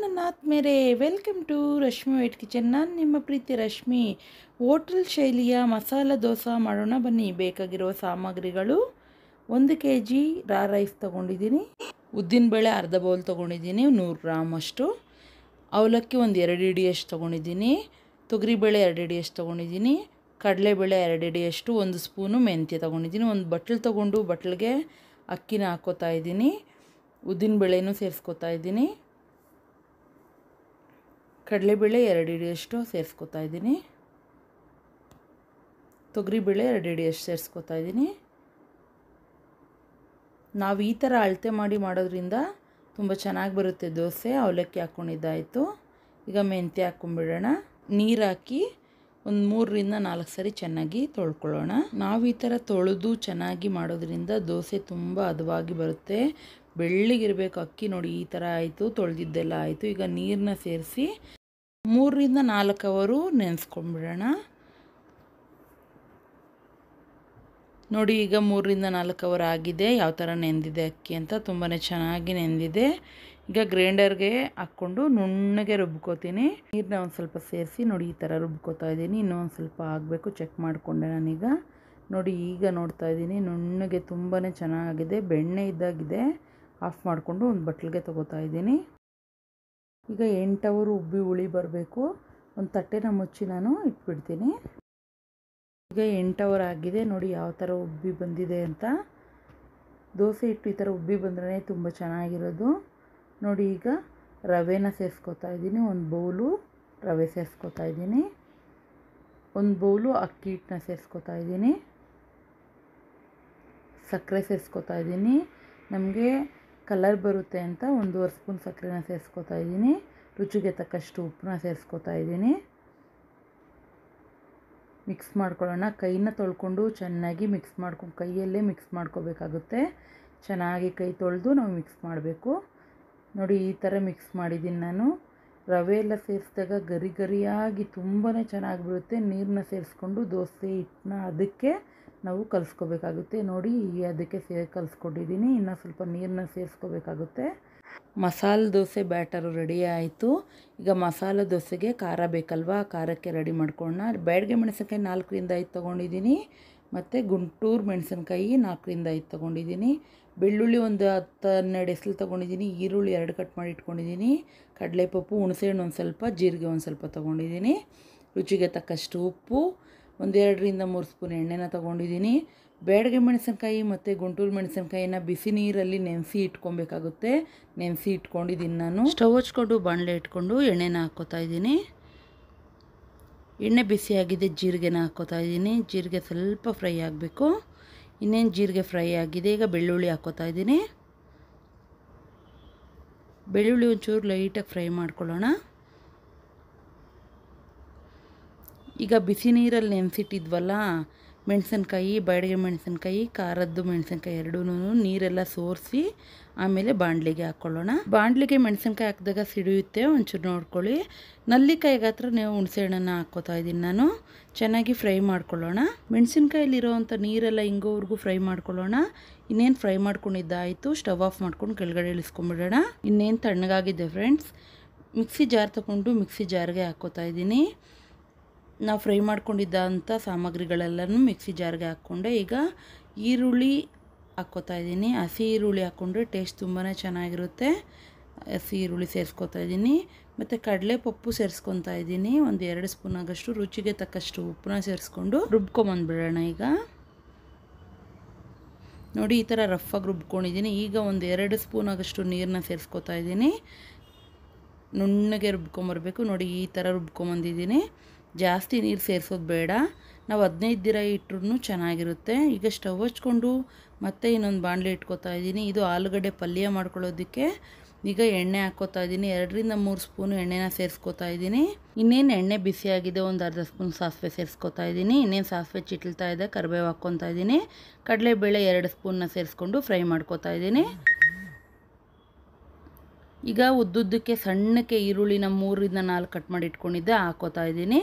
ನನ್ನ ಆತ್ಮೇರೆ welcome to Rashmi white kitchen. ನಾನು ನಿಮ್ಮ ಪ್ರೀತಿ ರಶ್ಮಿ. ಹೋಟೆಲ್ ಶೈಲಿಯ ಮಸಾಲ ದೋಸೆ ಮಾಡೋಣ ಬನ್ನಿ. ಬೇಕಾಗಿರುವ ಸಾಮಗ್ರಿಗಳು ಒಂದು ಕೆ ಜಿ ರಾ ರೈಸ್ ತೊಗೊಂಡಿದ್ದೀನಿ. ಉದ್ದಿನಬೇಳೆ ಅರ್ಧ ಬೌಲ್ ತೊಗೊಂಡಿದ್ದೀನಿ. ನೂರು ಗ್ರಾಮ್ ಅಷ್ಟು. ಅವಲಕ್ಕಿ ಒಂದು ಎರಡು ಇಡಿಯಷ್ಟು ತೊಗೊಂಡಿದ್ದೀನಿ. ತೊಗರಿಬೇಳೆ ಎರಡು ಇಡಿಯಷ್ಟು ತೊಗೊಂಡಿದ್ದೀನಿ. ಕಡಲೆಬೇಳೆ ಎರಡು ಇಡಿಯಷ್ಟು ಒಂದು ಸ್ಪೂನು ಮೆಂತ್ಯ ತೊಗೊಂಡಿದ್ದೀನಿ. ಒಂದು ಬಟ್ಲು ತೊಗೊಂಡು ಬಟ್ಲಿಗೆ ಅಕ್ಕಿನ ಹಾಕ್ಕೋತಾ ಇದ್ದೀನಿ. ಉದ್ದಿನಬೇಳೆನೂ ಸೇರಿಸ್ಕೊತಾ ಇದ್ದೀನಿ. ಕಡಲೆಬೇಳೆ ಎರಡು ಹಿಡಿಯಷ್ಟು ಸೇರಿಸ್ಕೊತಾ ಇದ್ದೀನಿ. ತೊಗರಿಬೇಳೆ ಎರಡು ಹಿಡಿಯಷ್ಟು ಸೇರಿಸ್ಕೊತಾ ಇದ್ದೀನಿ. ನಾವು ಈ ಥರ ಅಳತೆ ಮಾಡಿ ಮಾಡೋದ್ರಿಂದ ತುಂಬ ಚೆನ್ನಾಗಿ ಬರುತ್ತೆ ದೋಸೆ, ಅವಲಕ್ಕಿ ಹಾಕ್ಕೊಂಡಿದ್ದಾಯಿತು ಈಗ ಮೆಂತ್ಯ ಹಾಕ್ಕೊಂಬಿಡೋಣ ನೀರು ಹಾಕಿ ಒಂದು ಮೂರರಿಂದ ನಾಲ್ಕು ಸರಿ ಚೆನ್ನಾಗಿ ತೊಳ್ಕೊಳ್ಳೋಣ. ನಾವು ಈ ಥರ ತೊಳೆದು ಚೆನ್ನಾಗಿ ಮಾಡೋದ್ರಿಂದ ದೋಸೆ ತುಂಬ ಹದವಾಗಿ ಬರುತ್ತೆ. ಬೆಳ್ಳಗಿರಬೇಕು, ಅಕ್ಕಿ ನೋಡಿ ಈ ಥರ ಆಯಿತು, ತೊಳೆದಿದ್ದೆಲ್ಲ ಆಯಿತು. ಈಗ ನೀರನ್ನ ಸೇರಿಸಿ ಮೂರರಿಂದ ನಾಲ್ಕು ಅವರು ನೆನೆಸ್ಕೊಂಡ್ಬಿಡೋಣ ನೋಡಿ ಈಗ ಮೂರರಿಂದ ನಾಲ್ಕು ಅವರ್ ಆಗಿದೆ, ಯಾವ ಥರ ನೆಂದಿದೆ ಅಕ್ಕಿ ಅಂತ ತುಂಬಾ ಚೆನ್ನಾಗಿ ನೆಂದಿದೆ. ಈಗ ಗ್ರೈಂಡರ್ಗೆ ಹಾಕ್ಕೊಂಡು ನುಣ್ಣಗೆ ರುಬ್ಕೋತೀನಿ. ನೀರನ್ನ ಒಂದು ಸ್ವಲ್ಪ ಸೇರಿಸಿ ನೋಡಿ ಈ ಥರ ರುಬ್ಕೋತಾ ಇದ್ದೀನಿ. ಇನ್ನೂ ಒಂದು ಸ್ವಲ್ಪ ಆಗಬೇಕು, ಚೆಕ್ ಮಾಡಿಕೊಂಡೆ ನಾನೀಗ. ನೋಡಿ ಈಗ ನೋಡ್ತಾ ಇದ್ದೀನಿ, ನುಣ್ಣಗೆ ತುಂಬಾ ಚೆನ್ನಾಗಿದೆ, ಬೆಣ್ಣೆ ಇದ್ದಾಗಿದೆ. ಆಫ್ ಮಾಡಿಕೊಂಡು ಒಂದು ಬಟ್ಲಿಗೆ ತೊಗೋತಾ ಇದ್ದೀನಿ. ಈಗ ಎಂಟು ಅವರು ಉಬ್ಬಿ ಉಳಿ ಬರಬೇಕು. ಒಂದು ತಟ್ಟೆನ ಮುಚ್ಚಿ ನಾನು ಇಟ್ಬಿಡ್ತೀನಿ. ಈಗ ಎಂಟು ಅವರ್ ಆಗಿದೆ. ನೋಡಿ ಯಾವ ಥರ ಉಬ್ಬಿ ಬಂದಿದೆ ಅಂತ. ದೋಸೆ ಇಟ್ಟು ಈ ಥರ ಉಬ್ಬಿ ಬಂದ್ರೆ ತುಂಬ ಚೆನ್ನಾಗಿರೋದು. ನೋಡಿ ಈಗ ರವೆನ ಸೇರಿಸ್ಕೊತಾ ಇದ್ದೀನಿ. ಒಂದು ಬೌಲು ರವೆ ಸೇರಿಸ್ಕೊತಾ ಇದ್ದೀನಿ. ಒಂದು ಬೌಲು ಅಕ್ಕಿ ಹಿಟ್ಟನ್ನ ಸೇರಿಸ್ಕೊತಾ ಇದ್ದೀನಿ. ಸಕ್ಕರೆ ಸೇರಿಸ್ಕೊತಾ ಇದ್ದೀನಿ. ನಮಗೆ ಕಲರ್ ಬರುತ್ತೆ ಅಂತ ಒಂದೂವರೆ ಸ್ಪೂನ್ ಸಕ್ಕರೆನ ಸೇರಿಸ್ಕೊತಾ ಇದ್ದೀನಿ. ರುಚಿಗೆ ತಕ್ಕಷ್ಟು ಉಪ್ಪನ್ನ ಸೇರಿಸ್ಕೊತಾ ಇದ್ದೀನಿ. ಮಿಕ್ಸ್ ಮಾಡ್ಕೊಳ್ಳೋಣ. ಕೈನ ತೊಳ್ಕೊಂಡು ಚೆನ್ನಾಗಿ ಮಿಕ್ಸ್ ಮಾಡ್ಕೊಂಡು ಕೈಯಲ್ಲೇ ಮಿಕ್ಸ್ ಮಾಡ್ಕೋಬೇಕಾಗುತ್ತೆ. ಚೆನ್ನಾಗಿ ಕೈ ತೊಳೆದು ನಾವು ಮಿಕ್ಸ್ ಮಾಡಬೇಕು. ನೋಡಿ, ಈ ಥರ ಮಿಕ್ಸ್ ಮಾಡಿದ್ದೀನಿ ನಾನು. ರವೆ ಎಲ್ಲ ಸೇರಿಸಿದಾಗ ಗರಿ ಗರಿಯಾಗಿ ತುಂಬಾ ಚೆನ್ನಾಗಿ ಬರುತ್ತೆ ನೀರನ್ನ ಸೇರಿಸ್ಕೊಂಡು ದೋಸೆ ಹಿಟ್ಟನ್ನ ಅದಕ್ಕೆ ನಾವು ಕಲಿಸ್ಕೋಬೇಕಾಗುತ್ತೆ. ನೋಡಿ, ಅದಕ್ಕೆ ಸೇ, ಕಲಿಸ್ಕೊಂಡಿದ್ದೀನಿ. ಇನ್ನು ಸ್ವಲ್ಪ ನೀರನ್ನ ಸೇರಿಸ್ಕೋಬೇಕಾಗುತ್ತೆ. ಮಸಾಲೆ ದೋಸೆ ಬ್ಯಾಟರು ರೆಡಿ ಆಯಿತು. ಈಗ ಮಸಾಲೆ ದೋಸೆಗೆ ಖಾರ ಬೇಕಲ್ವಾ? ಖಾರಕ್ಕೆ ರೆಡಿ ಮಾಡ್ಕೊಳ್ಳೋಣ. ಬ್ಯಾಡ್ಗೆ ಮೆಣಸಿನ್ಕಾಯಿ ನಾಲ್ಕರಿಂದ ಐದು ತೊಗೊಂಡಿದ್ದೀನಿ. ಮತ್ತು ಗುಂಟೂರು ಮೆಣಸಿನ್ಕಾಯಿ ನಾಲ್ಕರಿಂದ ಐದು ತೊಗೊಂಡಿದ್ದೀನಿ. ಬೆಳ್ಳುಳ್ಳಿ ಒಂದು ಹತ್ತು ಹನ್ನೆರಡು ಎಸಲು ತೊಗೊಂಡಿದ್ದೀನಿ. ಈರುಳ್ಳಿ ಎರಡು ಕಟ್ ಮಾಡಿ ಇಟ್ಕೊಂಡಿದ್ದೀನಿ. ಕಡಲೆಪಪ್ಪು ಹುಣಸೆಹಣ್ಣು ಒಂದು ಸ್ವಲ್ಪ, ಜೀರಿಗೆ ಒಂದು ಸ್ವಲ್ಪ ತೊಗೊಂಡಿದ್ದೀನಿ. ರುಚಿಗೆ ತಕ್ಕಷ್ಟು ಉಪ್ಪು. ಒಂದೆರಡರಿಂದ ಮೂರು ಸ್ಪೂನ್ ಎಣ್ಣೆನ ತೊಗೊಂಡಿದ್ದೀನಿ. ಬೇಡಗೆ ಮೆಣಸಿನ್ಕಾಯಿ ಮತ್ತು ಗುಂಟೂರು ಮೆಣಸಿನ್ಕಾಯಿನ ಬಿಸಿ ನೀರಲ್ಲಿ ನೆನೆಸಿ ಇಟ್ಕೊಬೇಕಾಗುತ್ತೆ. ನೆನೆಸಿ ಇಟ್ಕೊಂಡಿದ್ದೀನಿ ನಾನು. ಸ್ಟವ್ ಹಚ್ಕೊಂಡು ಬಾಣಲೆ ಇಟ್ಕೊಂಡು ಎಣ್ಣೆನ ಹಾಕ್ಕೋತಾ ಇದ್ದೀನಿ. ಎಣ್ಣೆ ಬಿಸಿಯಾಗಿದೆ ಜೀರಿಗೆನ ಹಾಕ್ಕೋತಾ ಇದ್ದೀನಿ. ಜೀರಿಗೆ ಸ್ವಲ್ಪ ಫ್ರೈ ಆಗಬೇಕು. ಇನ್ನೇನು ಜೀರಿಗೆ ಫ್ರೈ ಆಗಿದೆ, ಈಗ ಬೆಳ್ಳುಳ್ಳಿ ಹಾಕ್ಕೋತಾ ಇದ್ದೀನಿ. ಬೆಳ್ಳುಳ್ಳಿ ಒಂಚೂರು ಲೈಟಾಗಿ ಫ್ರೈ ಮಾಡ್ಕೊಳ್ಳೋಣ. ಈಗ ಬಿಸಿ ನೀರಲ್ಲಿ ನೆನೆಸಿಟ್ಟಿದ್ವಲ್ಲ, ಮೆಣಸಿನ್ಕಾಯಿ, ಬಾಡಿಗೆ ಮೆಣಸಿನ್ಕಾಯಿ, ಖಾರದ್ದು ಮೆಣಸಿನ್ಕಾಯಿ ಎರಡೂ ನೀರೆಲ್ಲ ಸೋರಿಸಿ ಆಮೇಲೆ ಬಾಂಡ್ಲಿಗೆ ಹಾಕ್ಕೊಳ್ಳೋಣ ಬಾಂಡ್ಲಿಗೆ ಮೆಣಸಿನ್ಕಾಯಿ ಹಾಕಿದಾಗ ಸಿಡಿಯುತ್ತೆ, ಒಂಚೂರು ನೋಡ್ಕೊಳ್ಳಿ. ನಲ್ಲಿಕಾಯಿಗೆ ಹತ್ರ ನೀವು ಹುಣಸೆಹಣ್ಣನ್ನು ಹಾಕ್ಕೋತಾ ಇದ್ದೀನಿ ನಾನು. ಚೆನ್ನಾಗಿ ಫ್ರೈ ಮಾಡ್ಕೊಳ್ಳೋಣ. ಮೆಣಸಿನ್ಕಾಯಲ್ಲಿರೋವಂಥ ನೀರೆಲ್ಲ ಹಿಂಗೋವರೆಗೂ ಫ್ರೈ ಮಾಡ್ಕೊಳ್ಳೋಣ. ಇನ್ನೇನು ಫ್ರೈ ಮಾಡ್ಕೊಂಡಿದ್ದಾಯಿತು ಸ್ಟವ್ ಆಫ್ ಮಾಡ್ಕೊಂಡು ಕೆಳಗಡೆ ಇಳಿಸ್ಕೊಂಬಿಡೋಣ. ಇನ್ನೇನು ತಣ್ಣಗಾಗಿದೆ ಫ್ರೆಂಡ್ಸ್ ಮಿಕ್ಸಿ ಜಾರ್ ತಗೊಂಡು ಮಿಕ್ಸಿ ಜಾರ್ಗೆ ಹಾಕ್ಕೋತಾ ಇದ್ದೀನಿ. ನಾವು ಫ್ರೈ ಮಾಡ್ಕೊಂಡಿದ್ದಂಥ ಸಾಮಗ್ರಿಗಳೆಲ್ಲನೂ ಮಿಕ್ಸಿ ಜಾರ್ಗೆ ಹಾಕ್ಕೊಂಡೆ. ಈಗ ಈರುಳ್ಳಿ ಹಾಕ್ಕೋತಾ ಇದ್ದೀನಿ. ಹಸಿ ಈರುಳ್ಳಿ ಹಾಕ್ಕೊಂಡ್ರೆ ಟೇಸ್ಟ್ ತುಂಬಾ ಚೆನ್ನಾಗಿರುತ್ತೆ. ಹಸಿ ಈರುಳ್ಳಿ ಸೇರಿಸ್ಕೊತಾ ಇದ್ದೀನಿ. ಮತ್ತು ಕಡಲೆಪಪ್ಪು ಸೇರಿಸ್ಕೊತಾ ಇದ್ದೀನಿ. ಒಂದು ಎರಡು ಸ್ಪೂನ್ ಆಗಷ್ಟು ರುಚಿಗೆ ತಕ್ಕಷ್ಟು ಉಪ್ಪನ್ನ ಸೇರಿಸ್ಕೊಂಡು ರುಬ್ಕೊಂಬಂದ್ಬಿಡೋಣ ಈಗ. ನೋಡಿ, ಈ ಥರ ರಫಾಗಿ ರುಬ್ಕೊಂಡಿದ್ದೀನಿ. ಈಗ ಒಂದು ಎರಡು ಸ್ಪೂನ್ ಆಗಷ್ಟು ನೀರನ್ನ ಸೇರಿಸ್ಕೊತಾ ಇದ್ದೀನಿ. ನುಣ್ಣಗೆ ರುಬ್ಕೊಂಬರ್ಬೇಕು. ನೋಡಿ, ಈ ಥರ ರುಬ್ಕೊಂಬಂದಿದ್ದೀನಿ. ಜಾಸ್ತಿ ನೀರು ಸೇರಿಸೋದು ಬೇಡ. ನಾವು ಹದಿನೈದು ದಿನ ಇಟ್ಟರು ಚೆನ್ನಾಗಿರುತ್ತೆ. ಈಗ ಸ್ಟವ್ ಹಚ್ಕೊಂಡು ಮತ್ತೆ ಇನ್ನೊಂದು ಬಾಣಲೆ ಇಟ್ಕೋತಾ ಇದ್ದೀನಿ. ಇದು ಆಲೂಗಡ್ಡೆ ಪಲ್ಯ ಮಾಡ್ಕೊಳ್ಳೋದಕ್ಕೆ. ಈಗ ಎಣ್ಣೆ ಹಾಕ್ಕೋತಾ ಇದ್ದೀನಿ. ಎರಡರಿಂದ ಮೂರು ಸ್ಪೂನು ಎಣ್ಣೆನ ಸೇರಿಸ್ಕೊತಾ ಇದ್ದೀನಿ. ಇನ್ನೇನು ಎಣ್ಣೆ ಬಿಸಿಯಾಗಿದೆ ಒಂದು ಅರ್ಧ ಸ್ಪೂನ್ ಸಾಸಿವೆ ಸೇರಿಸ್ಕೊತಾ ಇದ್ದೀನಿ. ಇನ್ನೇನು ಸಾಸಿವೆ ಚಿಟ್ಲ್ತಾ ಇದೆ, ಕರಿಬೇವು ಹಾಕ್ಕೊತಾ ಇದ್ದೀನಿ. ಕಡಲೆಬೇಳೆ ಎರಡು ಸ್ಪೂನ್ನ ಸೇರಿಸ್ಕೊಂಡು ಫ್ರೈ ಮಾಡ್ಕೊತಾ ಇದ್ದೀನಿ. ಈಗ ಉದ್ದುದ್ದಕ್ಕೆ ಸಣ್ಣಕ್ಕೆ ಈರುಳ್ಳಿನ ಮೂರರಿಂದ ನಾಲ್ಕು ಕಟ್ ಮಾಡಿ ಇಟ್ಕೊಂಡಿದ್ದೆ ಹಾಕೋತಾ ಇದ್ದೀನಿ.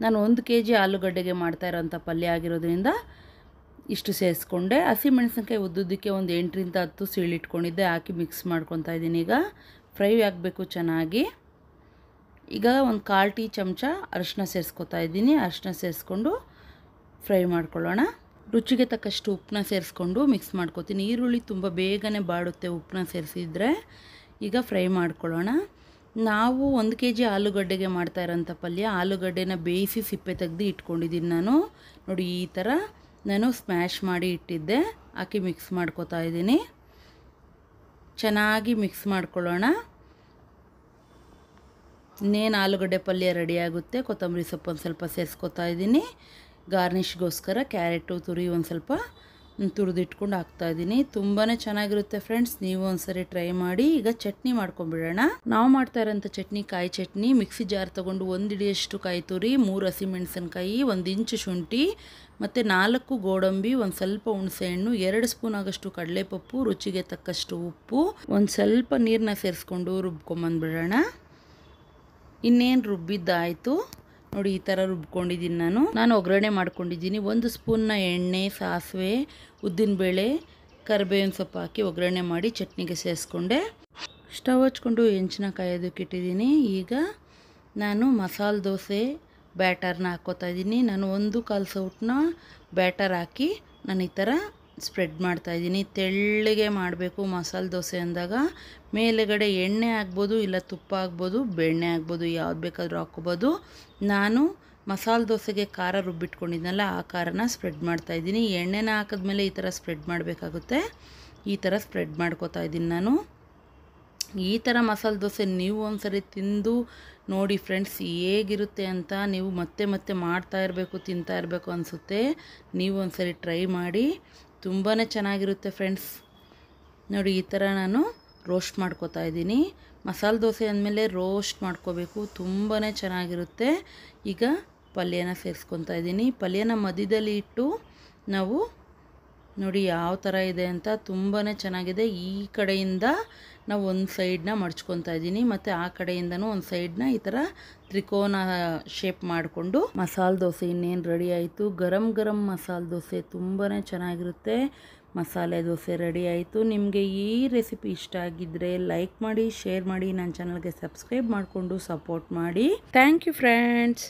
ನಾನು ಒಂದು ಕೆ ಜಿ ಆಲೂಗಡ್ಡೆಗೆ ಮಾಡ್ತಾ ಇರೋಂಥ ಪಲ್ಯ ಆಗಿರೋದ್ರಿಂದ ಇಷ್ಟು ಸೇರಿಸ್ಕೊಂಡೆ ಹಸಿಮೆಣಸಿನ್ಕಾಯಿ ಉದ್ದುದ್ದಕ್ಕೆ ಒಂದು ಎಂಟರಿಂದ ಹತ್ತು ಸೀಳಿಟ್ಕೊಂಡಿದ್ದೆ ಹಾಕಿ ಮಿಕ್ಸ್ ಮಾಡ್ಕೊತಾ ಇದ್ದೀನಿ. ಈಗ ಫ್ರೈ ಆಗಬೇಕು ಚೆನ್ನಾಗಿ. ಈಗ ಒಂದು ಕಾಲು ಟೀ ಚಮಚ ಅರಶಿನ ಸೇರಿಸ್ಕೊತಾ ಇದ್ದೀನಿ. ಅರಶಿನ ಸೇರಿಸ್ಕೊಂಡು ಫ್ರೈ ಮಾಡ್ಕೊಳ್ಳೋಣ. ರುಚಿಗೆ ತಕ್ಕಷ್ಟು ಉಪ್ಪನ್ನ ಸೇರಿಸ್ಕೊಂಡು ಮಿಕ್ಸ್ ಮಾಡ್ಕೊತೀನಿ. ಈರುಳ್ಳಿ ತುಂಬ ಬೇಗನೆ ಬಾಡುತ್ತೆ ಉಪ್ಪನ್ನ ಸೇರಿಸಿದ್ರೆ. ಈಗ ಫ್ರೈ ಮಾಡ್ಕೊಳ್ಳೋಣ. ನಾವು ಒಂದು ಕೆ ಜಿ ಆಲೂಗಡ್ಡೆಗೆ ಮಾಡ್ತಾ ಇರೋಂಥ ಪಲ್ಯ, ಆಲೂಗಡ್ಡೆನ ಬೇಯಿಸಿ ಸಿಪ್ಪೆ ತೆಗೆದು ಇಟ್ಕೊಂಡಿದ್ದೀನಿ ನಾನು. ನೋಡಿ, ಈ ಥರ ನಾನು ಸ್ಮ್ಯಾಶ್ ಮಾಡಿ ಇಟ್ಟಿದ್ದೆ. ಹಾಕಿ ಮಿಕ್ಸ್ ಮಾಡ್ಕೋತಾ ಇದ್ದೀನಿ. ಚೆನ್ನಾಗಿ ಮಿಕ್ಸ್ ಮಾಡ್ಕೊಳ್ಳೋಣ. ಇನ್ನೇನು ಆಲೂಗಡ್ಡೆ ಪಲ್ಯ ರೆಡಿಯಾಗುತ್ತೆ ಕೊತ್ತಂಬರಿ ಸೊಪ್ಪು ಒಂದು ಸ್ವಲ್ಪ ಸೇರಿಸ್ಕೊತಾ ಇದ್ದೀನಿ. ಗಾರ್ನಿಷ್ಗೋಸ್ಕರ ಕ್ಯಾರೆಟು ತುರಿ ಒಂದು ಸ್ವಲ್ಪ ತುರಿದಿಟ್ಕೊಂಡು ಹಾಕ್ತಾಯಿದ್ದೀನಿ ತುಂಬಾ ಚೆನ್ನಾಗಿರುತ್ತೆ ಫ್ರೆಂಡ್ಸ್ ನೀವು ಒಂದ್ಸರಿ ಟ್ರೈ ಮಾಡಿ, ಈಗ ಚಟ್ನಿ ಮಾಡ್ಕೊಂಡ್ಬಿಡೋಣ. ನಾವು ಮಾಡ್ತಾ ಇರೋಂಥ ಚಟ್ನಿ, ಕಾಯಿ ಚಟ್ನಿ, ಮಿಕ್ಸಿ ಜಾರ್ ತೊಗೊಂಡು ಒಂದು ಹಿಡಿಯಷ್ಟು ಕಾಯಿ ತುರಿ, ಮೂರು ಹಸಿಮೆಣಸಿನ್ಕಾಯಿ ಒಂದು ಇಂಚು ಶುಂಠಿ, ಮತ್ತು ನಾಲ್ಕು ಗೋಡಂಬಿ, ಒಂದು ಸ್ವಲ್ಪ ಹುಣಸೆಹಣ್ಣು ಎರಡು ಸ್ಪೂನ್ ಆಗೋಷ್ಟು ಕಡಲೆಪಪ್ಪು, ರುಚಿಗೆ ತಕ್ಕಷ್ಟು ಉಪ್ಪು, ಒಂದು ಸ್ವಲ್ಪ ನೀರನ್ನ ಸೇರಿಸ್ಕೊಂಡು ರುಬ್ಕೊಂಬಂದ್ಬಿಡೋಣ ಇನ್ನೇನು ರುಬ್ಬಿದ್ದಾಯಿತು? ನೋಡಿ, ಈ ಥರ ರುಬ್ಕೊಂಡಿದ್ದೀನಿ ನಾನು. ನಾನು ಒಗ್ಗರಣೆ ಮಾಡ್ಕೊಂಡಿದ್ದೀನಿ. ಒಂದು ಸ್ಪೂನ್ನ ಎಣ್ಣೆ, ಸಾಸಿವೆ ಉದ್ದಿನಬೇಳೆ ಕರಿಬೇವಿನ ಸೊಪ್ಪು ಹಾಕಿ ಒಗ್ಗರಣೆ ಮಾಡಿ ಚಟ್ನಿಗೆ ಸೇರಿಸ್ಕೊಂಡೆ. ಸ್ಟವ್ ಹಚ್ಕೊಂಡು ಹೆಂಚಿನ ಕಾಯೋದಕ್ಕೆ ಇಟ್ಟಿದ್ದೀನಿ. ಈಗ ನಾನು ಮಸಾಲೆ ದೋಸೆ ಬ್ಯಾಟರ್ನ ಹಾಕ್ಕೋತಾ ಇದ್ದೀನಿ. ನಾನು ಒಂದು ಕಾಲು ಸೌಟ್ನ ಬ್ಯಾಟರ್ ಹಾಕಿ ನಾನು ಈ ಥರ ಸ್ಪ್ರೆಡ್ ಮಾಡ್ತಾಯಿದ್ದೀನಿ ತೆಳ್ಳಗೆ ಮಾಡಬೇಕು ಮಸಾಲೆ ದೋಸೆ ಅಂದಾಗ. ಮೇಲುಗಡೆ ಎಣ್ಣೆ ಆಗ್ಬೋದು ಇಲ್ಲ ತುಪ್ಪ ಆಗ್ಬೋದು ಬೆಣ್ಣೆ ಆಗ್ಬೋದು ಯಾವ್ದು ಬೇಕಾದರೂ ಹಾಕ್ಕೋಬೋದು. ನಾನು ಮಸಾಲೆ ದೋಸೆಗೆ ಖಾರ ರುಬ್ಬಿಟ್ಕೊಂಡಿದ್ನಲ್ಲ, ಆ ಖಾರನ ಸ್ಪ್ರೆಡ್ ಮಾಡ್ತಾಯಿದ್ದೀನಿ ಎಣ್ಣೆನ ಹಾಕಿದ್ಮೇಲೆ ಈ ಥರ ಸ್ಪ್ರೆಡ್ ಮಾಡಬೇಕಾಗುತ್ತೆ. ಈ ಥರ ಸ್ಪ್ರೆಡ್ ಮಾಡ್ಕೋತಾ ಇದ್ದೀನಿ ನಾನು. ಈ ಥರ ಮಸಾಲೆ ದೋಸೆ ನೀವು ಒಂದ್ಸರಿ ತಿಂದು ನೋಡಿ ಫ್ರೆಂಡ್ಸ್ ಹೇಗಿರುತ್ತೆ ಅಂತ ನೀವು ಮತ್ತೆ ಮತ್ತೆ ಮಾಡ್ತಾ ಇರಬೇಕು, ತಿಂತಾ ಇರಬೇಕು ಅನಿಸುತ್ತೆ. ನೀವು ಒಂದ್ಸರಿ ಟ್ರೈ ಮಾಡಿ. ತುಂಬಾ ಚೆನ್ನಾಗಿರುತ್ತೆ ಫ್ರೆಂಡ್ಸ್ ನೋಡಿ, ಈ ಥರ ನಾನು ರೋಸ್ಟ್ ಮಾಡ್ಕೋತಾ ಇದ್ದೀನಿ. ಮಸಾಲೆ ದೋಸೆ ಅಂದಮೇಲೆ ರೋಸ್ಟ್ ಮಾಡ್ಕೋಬೇಕು. ತುಂಬಾ ಚೆನ್ನಾಗಿರುತ್ತೆ. ಈಗ ಪಲ್ಯನ ಸೇರಿಸ್ಕೊತಾ ಇದ್ದೀನಿ. ಪಲ್ಯನ ಮಧ್ಯದಲ್ಲಿ ಇಟ್ಟು ನಾವು ನೋಡಿ ಯಾವ ಥರ ಇದೆ ಅಂತ ತುಂಬಾ ಚೆನ್ನಾಗಿದೆ. ಈ ಕಡೆಯಿಂದ ನಾವು ಒಂದು ಸೈಡನ್ನ ಮಡ್ಚ್ಕೊತಾ ಇದ್ದೀನಿ. ಮತ್ತು ಆ ಕಡೆಯಿಂದನೂ ಒಂದು ಸೈಡನ್ನ ಈ ಥರ ತ್ರಿಕೋನ ಶೇಪ್ ಮಾಡಿಕೊಂಡು ಮಸಾಲೆ ದೋಸೆ ಇನ್ನೇನು ರೆಡಿ ಆಯಿತು? ಗರಂ ಗರಂ ಮಸಾಲೆ ದೋಸೆ ತುಂಬಾ ಚೆನ್ನಾಗಿರುತ್ತೆ. ಮಸಾಲೆ ದೋಸೆ ರೆಡಿ ಆಯಿತು. ನಿಮಗೆ ಈ ರೆಸಿಪಿ ಇಷ್ಟ ಆಗಿದ್ದರೆ ಲೈಕ್ ಮಾಡಿ ಶೇರ್ ಮಾಡಿ ನನ್ನ ಚಾನಲ್ಗೆ ಸಬ್ಸ್ಕ್ರೈಬ್ ಮಾಡಿಕೊಂಡು ಸಪೋರ್ಟ್ ಮಾಡಿ. Thank you friends